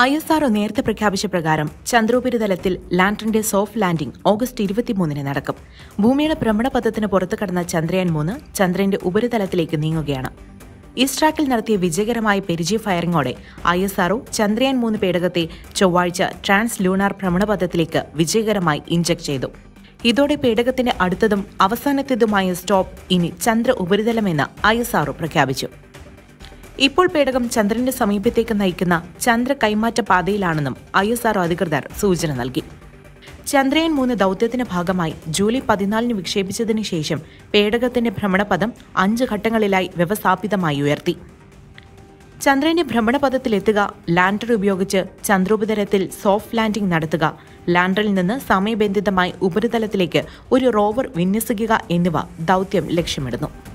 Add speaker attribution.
Speaker 1: I S RO നേരത്തെ പ്രഖ്യാപിച്ച പ്രകാരം ചന്ദ്രോപരിതലത്തിൽ ലാൻഡറിന്റെ സോഫ്റ്റ് ലാൻഡിംഗ് ഓഗസ്റ്റ് ഇരുപത്തിമൂന്നിന് നടക്കും. ഭൂമിയുടെ ഭ്രമണപഥത്തിന് പുറത്തു കടന്ന ചന്ദ്രയാൻ മൂന്ന് ചന്ദ്രന്റെ ഉപരിതലത്തിലേക്ക് നീങ്ങുകയാണ്. ഇസ്ട്രാക്കിൽ നടത്തിയ വിജയകരമായ പരിചയ ഫയറിംഗോടെ I S R O Chandrayaan മൂന്ന് പേടകത്തെ ചൊവ്വാഴ്ച ട്രാൻസ് ലൂണാർ ഭ്രമണപഥത്തിലേക്ക് വിജയകരമായി ഇഞ്ചക്ട് ചെയ്തു. ഇതോടെ പേടകത്തിന്റെ അടുത്തതും അവസാനത്തേതുമായ സ്റ്റോപ്പ് ഇനി ചന്ദ്ര ഉപരിതലമെന്ന് ഐ എസ് ആർഒ പ്രഖ്യാപിച്ചു. ഇപ്പോൾ പേടകം ചന്ദ്രന്റെ സമീപത്തേക്ക് നയിക്കുന്ന ചന്ദ്ര കൈമാറ്റ പാതയിലാണെന്നും ഐ എസ് ആർ അധികൃതർ സൂചന നൽകി. ചന്ദ്രയാൻ മൂന്ന് ദൗത്യത്തിന്റെ ഭാഗമായി ജൂലൈ പതിനാലിന് വിക്ഷേപിച്ചതിന് ശേഷം പേടകത്തിന്റെ ഭ്രമണപഥം അഞ്ച് ഘട്ടങ്ങളിലായി വ്യവസ്ഥാപിതമായി ഉയർത്തി. ചന്ദ്രന്റെ ഭ്രമണപഥത്തിലെത്തുക ലാൻഡർ ഉപയോഗിച്ച് ചന്ദ്രോപരിതലത്തിൽ സോഫ്റ്റ് ലാൻഡിംഗ് നടത്തുക ലാൻഡറിൽ നിന്ന് സമയബന്ധിതമായി ഉപരിതലത്തിലേക്ക് ഒരു റോവർ വിന്യസിക്കുക എന്നിവ ദൗത്യം ലക്ഷ്യമിടുന്നു.